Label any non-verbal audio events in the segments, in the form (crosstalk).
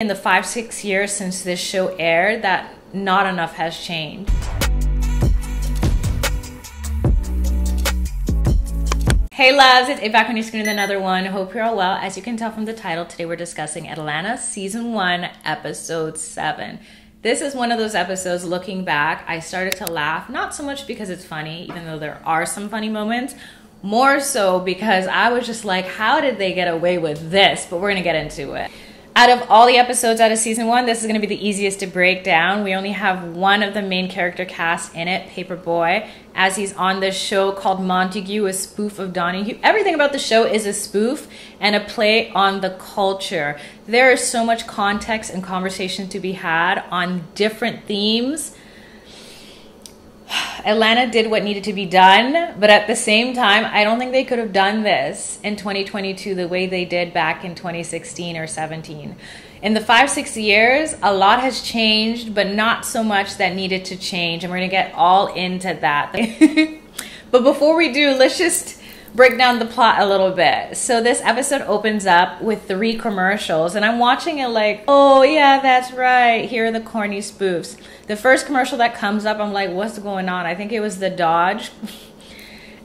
in the five, six years since this show aired that not enough has changed. Hey loves, it's back on your screen with another one. Hope you're all well. As you can tell from the title, today we're discussing Atlanta Season 1, Episode 7. This is one of those episodes looking back, I started to laugh, not so much because it's funny, even though there are some funny moments, more so because I was just like, how did they get away with this? But we're gonna get into it. Out of all the episodes out of season one, this is going to be the easiest to break down. We only have one of the main character cast in it, Paperboy, as he's on this show called Montague, a spoof of Donahue. Everything about the show is a spoof and a play on the culture. There is so much context and conversation to be had on different themes Atlanta did what needed to be done, but at the same time, I don't think they could have done this in 2022 the way they did back in 2016 or 17. In the five, six years, a lot has changed, but not so much that needed to change. And we're going to get all into that. (laughs) but before we do, let's just break down the plot a little bit. So this episode opens up with three commercials, and I'm watching it like, oh yeah, that's right. Here are the corny spoofs. The first commercial that comes up, I'm like, what's going on? I think it was the Dodge. (laughs)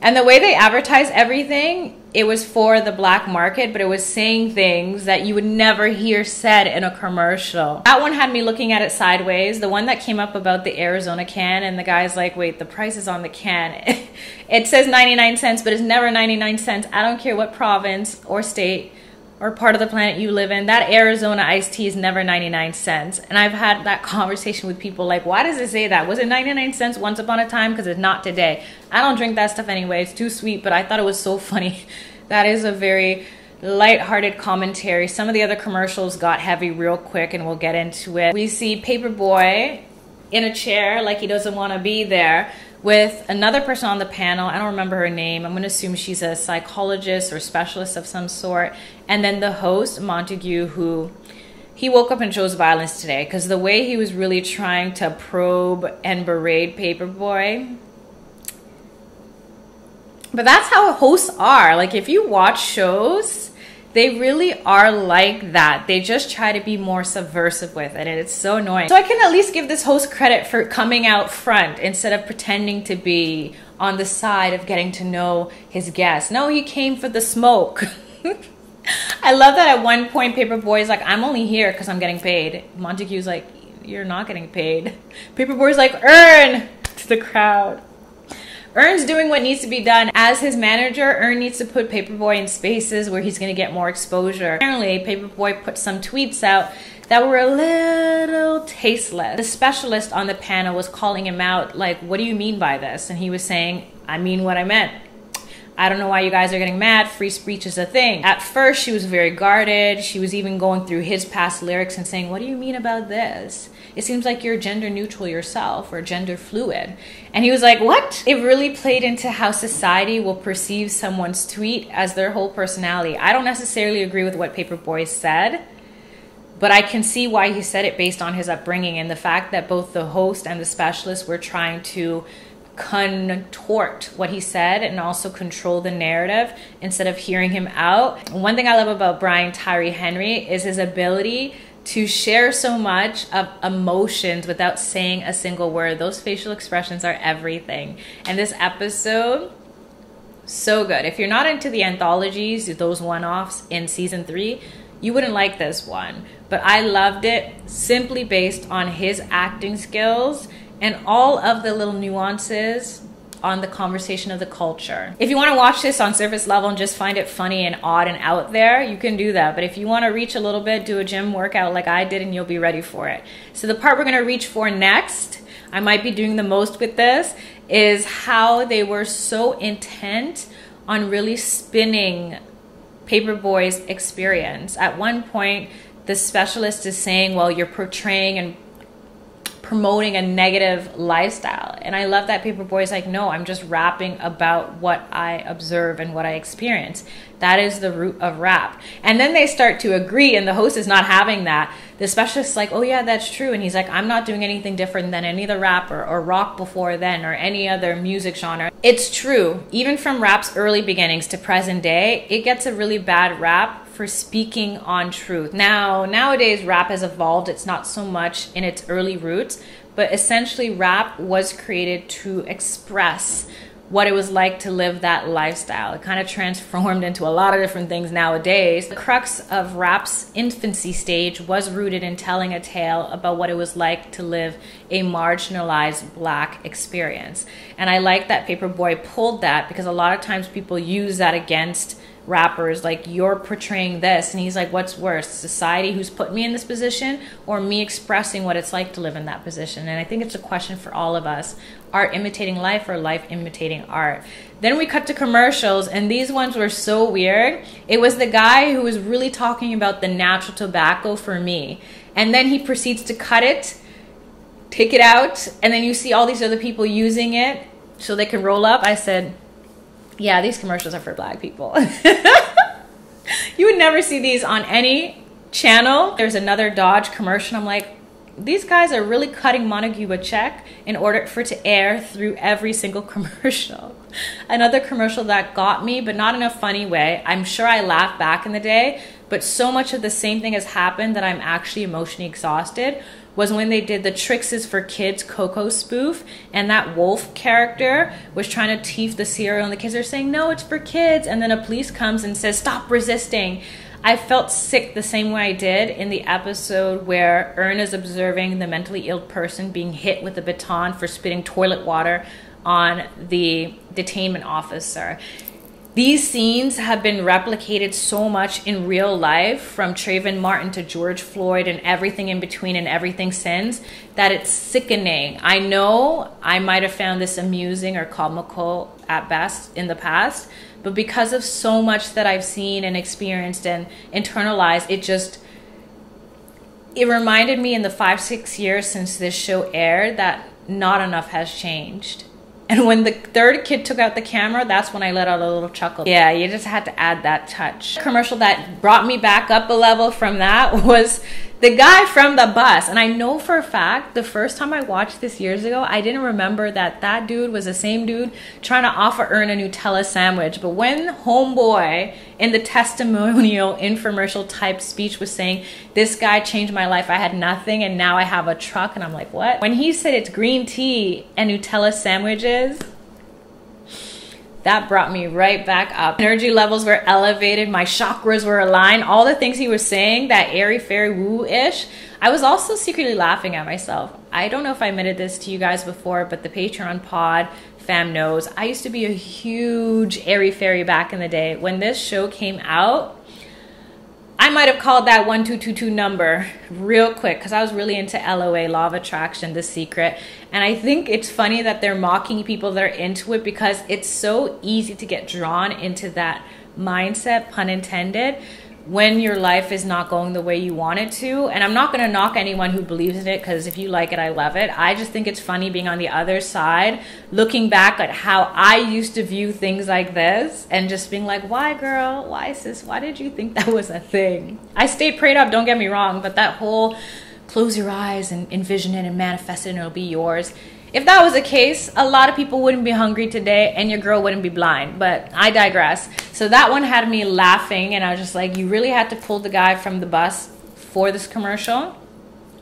And the way they advertise everything, it was for the black market, but it was saying things that you would never hear said in a commercial. That one had me looking at it sideways. The one that came up about the Arizona can, and the guy's like, wait, the price is on the can. (laughs) it says 99 cents, but it's never 99 cents. I don't care what province or state or part of the planet you live in, that Arizona iced tea is never 99 cents. And I've had that (laughs) conversation with people like, why does it say that? Was it 99 cents once upon a time? Because it's not today. I don't drink that stuff anyway. It's too sweet, but I thought it was so (laughs) funny. That is a very light-hearted commentary. Some of the other commercials got heavy real quick and we'll get into it. We see Paperboy in a chair like he doesn't want to be there with another person on the panel. I don't remember her name. I'm going to assume she's a psychologist or specialist of some sort. And then the host, Montague, who he woke up and chose violence today because the way he was really trying to probe and berate Paperboy. But that's how hosts are. Like, if you watch shows, they really are like that. They just try to be more subversive with it, and it's so annoying. So I can at least give this host credit for coming out front instead of pretending to be on the side of getting to know his guests. No, he came for the smoke. (laughs) I love that at one point Paperboy's like, I'm only here because I'm getting paid. Montague's like, you're not getting paid. (laughs) Paperboy's like, earn (laughs) to the crowd. Earn's doing what needs to be done. As his manager, Earn needs to put Paperboy in spaces where he's going to get more exposure. Apparently, Paperboy put some tweets out that were a little tasteless. The specialist on the panel was calling him out, like, what do you mean by this? And he was saying, I mean what I meant. I don't know why you guys are getting mad. Free speech is a thing. At first, she was very guarded. She was even going through his past lyrics and saying, What do you mean about this? It seems like you're gender neutral yourself or gender fluid. And he was like, What? It really played into how society will perceive someone's tweet as their whole personality. I don't necessarily agree with what Paperboy said, but I can see why he said it based on his upbringing and the fact that both the host and the specialist were trying to contort what he said and also control the narrative instead of hearing him out. One thing I love about Brian Tyree Henry is his ability to share so much of emotions without saying a single word. Those facial expressions are everything. And this episode, so good. If you're not into the anthologies, those one offs in season three, you wouldn't like this one. But I loved it simply based on his acting skills and all of the little nuances on the conversation of the culture. If you want to watch this on surface level and just find it funny and odd and out there, you can do that. But if you want to reach a little bit, do a gym workout like I did and you'll be ready for it. So the part we're going to reach for next, I might be doing the most with this, is how they were so intent on really spinning Paperboy's experience. At one point, the specialist is saying, well, you're portraying and promoting a negative lifestyle. And I love that Paperboy is like, no, I'm just rapping about what I observe and what I experience. That is the root of rap. And then they start to agree, and the host is not having that. The specialist's like, oh, yeah, that's true. And he's like, I'm not doing anything different than any other rapper or rock before then or any other music genre. It's true. Even from rap's early beginnings to present day, it gets a really bad rap for speaking on truth. Now, nowadays, rap has evolved. It's not so much in its early roots, but essentially, rap was created to express what it was like to live that lifestyle. It kind of transformed into a lot of different things nowadays. The crux of rap's infancy stage was rooted in telling a tale about what it was like to live a marginalized black experience. And I like that Paperboy pulled that because a lot of times people use that against rappers like you're portraying this and he's like what's worse society who's put me in this position or me expressing what it's like to live in that position? And i think it's a question for all of us art imitating life or life imitating art? Then we cut to commercials and these ones were so weird. It was the guy who was really talking about the natural tobacco for me and then he proceeds to cut it take it out and then you see all these other people using it so they can roll up. I said yeah, these commercials are for black people. (laughs) you would never see these on any channel. There's another Dodge commercial. I'm like, these guys are really cutting Montague a check in order for it to air through every single (laughs) commercial. Another commercial that got me, but not in a funny way. I'm sure I laughed back in the day, but so much of the same thing has happened that I'm actually emotionally exhausted was when they did the Trix is for Kids Coco spoof, and that wolf character was trying to teeth the cereal, and the kids are saying, No, it's for kids. And then a police comes and says, Stop resisting. I felt sick the same way I did in the episode where Earn is observing the mentally ill person being hit with a baton for spitting toilet water on the detainment officer. These scenes have been replicated so much in real life, from Trayvon Martin to George Floyd and everything in between and everything since, that it's sickening. I know I might have found this amusing or comical at best in the past, but because of so much that I've seen and experienced and internalized, it just it reminded me in the five six years since this show aired that not enough has changed and when the third kid took out the camera, that's when I let out a little chuckle. Yeah, you just had to add that touch. commercial that brought me back up a level from that (laughs) was the guy from the bus. And I know for a fact, the first time I watched this years ago, I didn't remember that that dude was the same dude trying to offer Earn a Nutella sandwich. But when Homeboy in the testimonial (laughs) infomercial type speech was saying, This guy changed my life, I had nothing, and now I have a truck, and I'm like, What? When he said it's green tea and Nutella sandwiches, that brought me right back up. Energy levels were elevated, my chakras were aligned, all the things he was saying, that airy fairy woo ish. I was also secretly laughing at myself. I don't know if I admitted this to you guys before, but the Patreon pod fam knows I used to be a huge airy fairy back in the day. When this show came out, I might have called that 1222 number real quick because I was really into LOA, Law of Attraction, The Secret. And I think it's funny that they're mocking people that are into it because it's so easy to get drawn into that mindset, pun intended when your life is not going the way you want it to. And I'm not going to knock anyone who believes in it because if you like it, I love it. I just think it's funny being on the other side, looking back at how I used to view things like this and just being like, why, girl? Why, sis? Why did you think (laughs) that was a thing? I stayed prayed up, don't get me wrong, but that whole close your eyes and envision it and manifest it and it'll be yours if that was the case, a lot of people wouldn't be hungry today and your girl wouldn't be blind. But I digress. So that one had me laughing, and I was just like, you really had to pull the guy from the bus for this commercial.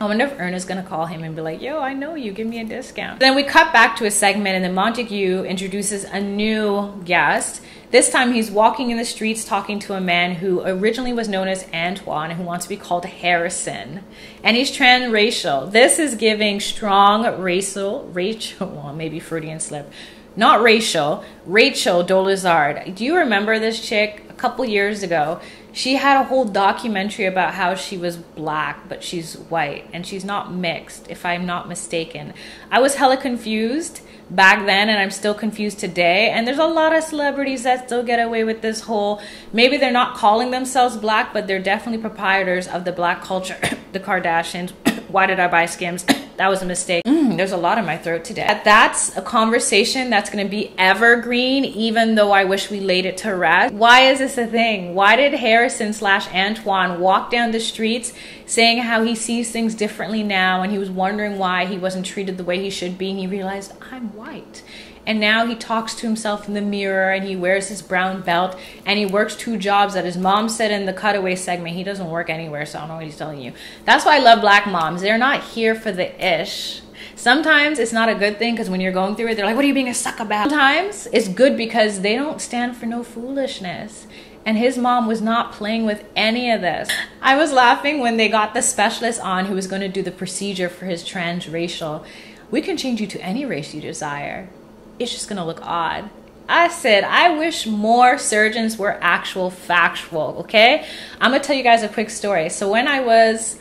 I wonder if Ernest is gonna call him and be like, yo, I know you, give me a discount. Then we cut back to a segment, and then Montague introduces a new guest. This time he's walking in the streets talking to a man who originally was known as Antoine who wants to be called Harrison. And he's transracial. This is giving strong racial, racial, (laughs) well, maybe Freudian slip. Not racial, Rachel Dolezal. Do you remember this chick couple years ago? She had a whole documentary about how she was black, but she's white and she's not mixed, if I'm not mistaken. I was hella confused back then and I'm still confused today. And there's a lot of celebrities that still get away with this whole maybe they're not calling themselves black, but they're definitely proprietors of the black culture. (coughs) the Kardashians. (coughs) Why did I buy Skims? (coughs) that was a mistake. Mm, there's a lot in my throat today. That's a conversation that's going to be evergreen, even though I wish we laid it to rest. Why is this a thing? Why did Harrison slash Antoine walk down the streets saying how he sees things differently now and he was wondering why he wasn't treated the way he should be and he realized I'm white. And now he talks to himself in the mirror and he wears his brown belt and he works two jobs that his mom said in the cutaway segment he doesn't work anywhere so i don't know what he's telling you. That's why i love black moms. They're not here for the ish. Sometimes it's not a good thing because when you're going through it they're like what are you being a suck about? Sometimes it's good because they don't stand for no foolishness. And his mom was not playing with any of this. I was laughing when they got the specialist on who was going to do the procedure for his transracial. We can change you to any race you desire it's just gonna look odd. I said, I wish more surgeons were actual factual, okay? I'm gonna tell you guys a quick story. So, when I was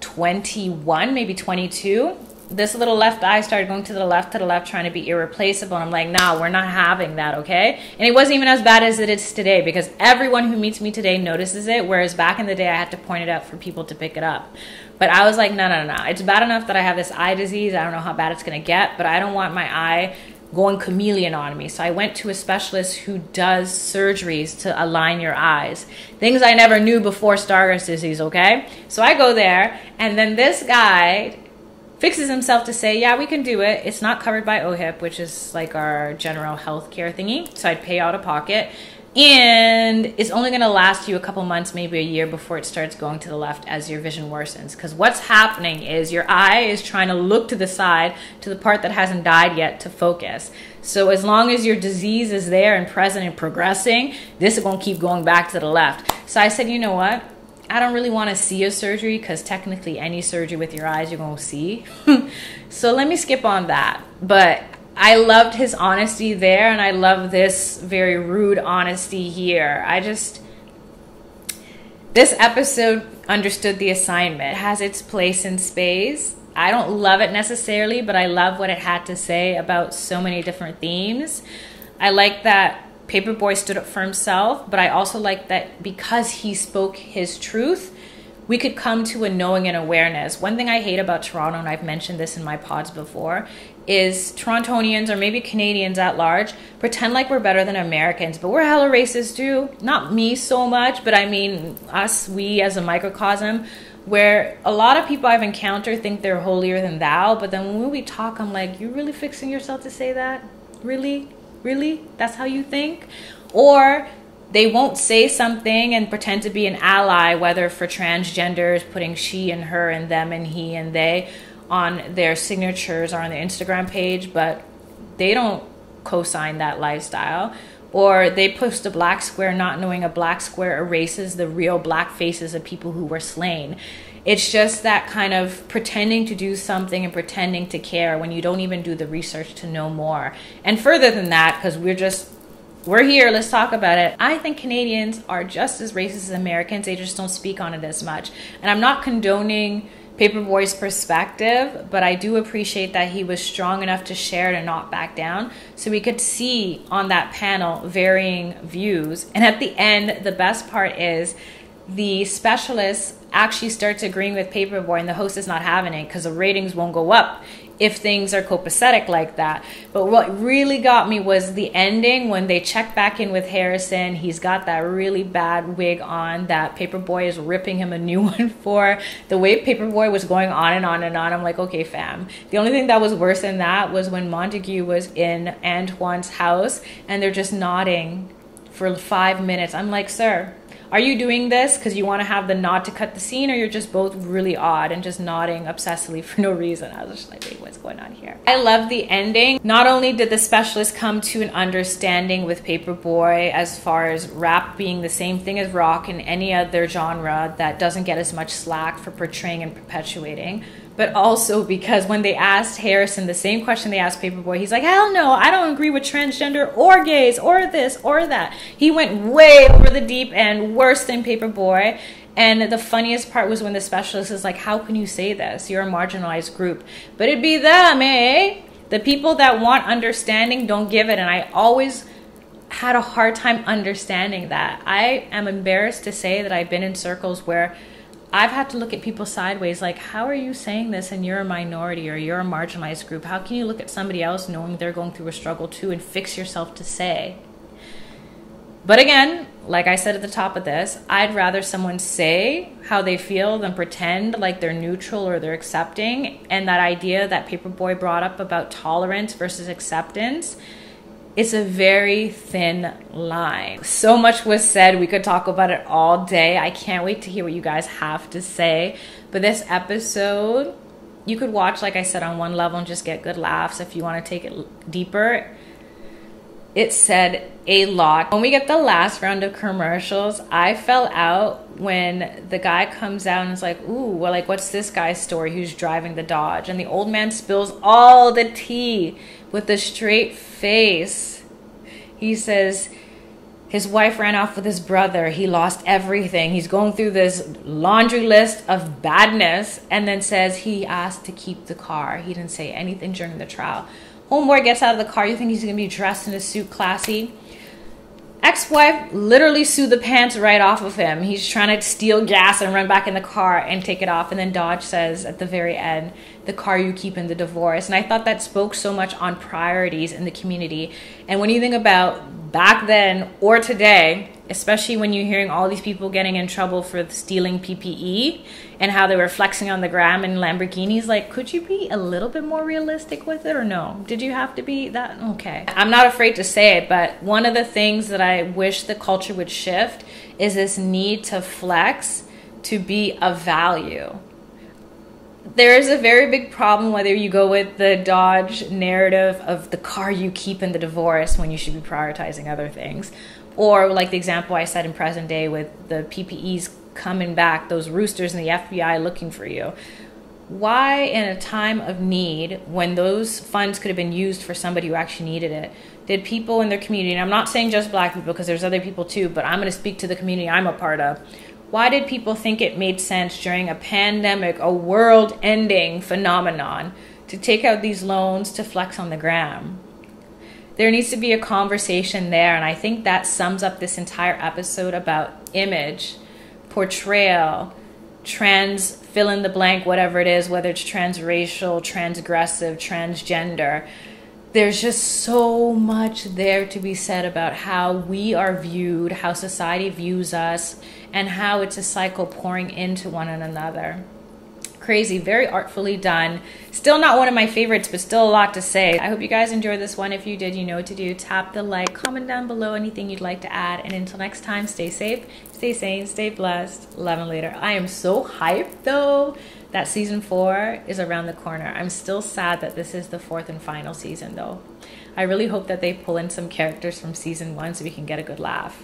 21, maybe 22, this little left eye started going to the left, to the left, trying to be irreplaceable. And I'm like, nah, we're not having that, okay? And it wasn't even as bad as it is today because everyone who meets me today notices it, whereas back in the day, I had to point it out for people to pick it up. But I was like, no, no, no, no. It's bad enough that I have this eye disease. I don't know how bad it's gonna get, but I don't want my eye going chameleon on me. So I went to a specialist who does surgeries to align your eyes. Things I never knew before Stargardt's disease, okay? So I go there, and then this guy fixes himself to say, yeah, we can do it. It's not covered by OHIP, which is like our general health care thingy. So I'd pay out of pocket and it's only going to last you a couple months maybe a year before it starts going to the left as your vision worsens because what's happening is your eye is trying to look to the side to the part that hasn't died yet to focus so as long as your disease is there and present and progressing this is going to keep going back to the left so i said you know what I don't really want to see a surgery because technically any surgery with your eyes you're going to see. (laughs) so let me skip on that. But I loved his honesty there, and I love this very rude honesty here. I just. This episode understood the assignment, it has its place in space. I don't love it necessarily, but I love what it had to say about so many different themes. I like that Paperboy stood up for himself, but I also like that because he spoke his truth, we could come to a knowing and awareness. One thing I hate about Toronto, and I've mentioned this in my pods before, is Torontonians or maybe Canadians at large pretend like we're better than Americans, but we're hella racist too. Not me so much, but I mean us, we as a microcosm, where a lot of people I've encountered think they're holier than thou, but then when we talk, I'm like, you really fixing yourself to say that? Really? Really? That's how you think? Or they won't say something and pretend to be an ally, whether for transgenders, putting she and her and them and he and they on their signatures or on their Instagram page, but they don't co sign that lifestyle. Or they post a black square not knowing a black square erases the real black faces of people who were slain. It's just that kind of pretending to do something and pretending to care when you don't even do the research to know more. And further than that, because we're just we're here, let's talk about it. I think Canadians are just as racist as Americans, they just don't speak on it as much. And I'm not condoning Paperboy's perspective, but I do appreciate that he was strong enough to share and not back down. So we could see on that panel varying views. And at the end, the best part is the specialist actually starts agreeing with Paperboy, and the host is not having it because the ratings won't go up if things are copacetic like that. But what really got me was the ending when they check back in with Harrison. He's got that really bad wig on that Paperboy is ripping him a new (laughs) one for. The way Paperboy was going on and on and on, I'm like, okay, fam. The only thing that was worse than that was when Montague was in Antoine's house and they're just nodding for five minutes. I'm like, sir, are you doing this because you want to have the nod to cut the scene, or you're just both really odd and just nodding obsessively (laughs) for no reason? I was just like, what's going on here? I love the ending. Not only did the specialist come to an understanding with Paperboy as far as rap being the same thing as rock in any other genre that doesn't get as much slack for portraying and perpetuating but also because when they asked Harrison the same question they asked Paperboy, he's like, hell no, I don't agree with transgender or gays or this or that. He went way over the deep end, worse than Paperboy. And the funniest part was when the specialist is like, how can you say this? You're a marginalized group. But it'd be them, eh? The people that want understanding don't give it. And I always had a hard time understanding that. I am embarrassed to say that I've been in circles where I've had to look at people sideways like, how are you saying this and you're a minority or you're a marginalized group? How can you look at somebody else knowing they're going through a struggle too and fix yourself to say? But again, like I said at the top of this, I'd rather someone say how they feel than pretend like they're neutral or they're accepting. And that idea that Paperboy brought up about tolerance versus acceptance, it's a very thin line. So much was said, we could talk about it all day. I can't wait to hear what you guys have to say. But this episode, you could watch, like I said, on one level and just get good laughs. If you want to take it deeper, it said a lot. When we get the last round of commercials, I fell out when the guy comes out and is like, Ooh, well, like, what's this guy's story who's driving the Dodge? And the old man spills all the tea with a straight face. He says, his wife ran off with his brother. He lost everything. He's going through this laundry list of badness and then says he asked to keep the car. He didn't say anything during the trial. Homeboy gets out of the car. You think he's going to be dressed in a suit, classy? Ex-wife literally sued the pants right off of him. He's trying to steal gas and run back in the car and take it off. And then Dodge says at the very end, the car you keep in the divorce. And I thought that spoke so much on priorities in the community. And when you think about back then or today, especially when you're hearing all these people getting in trouble for stealing PPE and how they were flexing on the gram in Lamborghinis, like, could you be a little bit more realistic with it or no? Did you have to be that? Okay. I'm not afraid to say it, but one of the things that I wish the culture would shift is this need to flex to be of value there is a very big problem whether you go with the Dodge narrative of the car you keep in the divorce when you should be prioritizing other things, or like the example I said in present day with the PPEs coming back, those roosters and the FBI looking for you. Why, in a time of need, when those funds could have been used for somebody who actually needed it, did people in their community, and I'm not saying just black people because there's other people too, but I'm going to speak to the community I'm a part of, why did people think it made sense during a pandemic, a world ending phenomenon, to take out these loans to flex on the gram? There needs to be a conversation there, and I think that sums up this entire episode about image, portrayal, trans fill in the blank, whatever it is, whether it's transracial, transgressive, transgender there's just so much there to be said about how we are viewed, how society views us, and how it's a cycle pouring into one another. Crazy, very artfully done. Still not one of my favorites, but still a lot to say. I hope you guys enjoyed this one. If you did, you know what to do. Tap the like, comment down below anything you'd like to add. And until next time, stay safe, stay sane, stay blessed. Love and later. I am so hyped though that season four is around the corner. I'm still sad that this is the fourth and final season, though. I really hope that they pull in some characters from season one so we can get a good laugh.